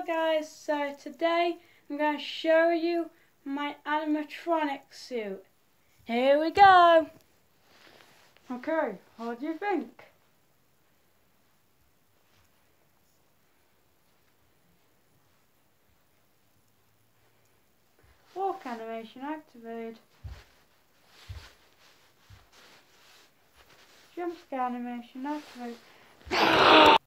Hello guys, so today I'm going to show you my animatronic suit. Here we go! Okay, what do you think? Walk animation activate. Jump scare animation activate.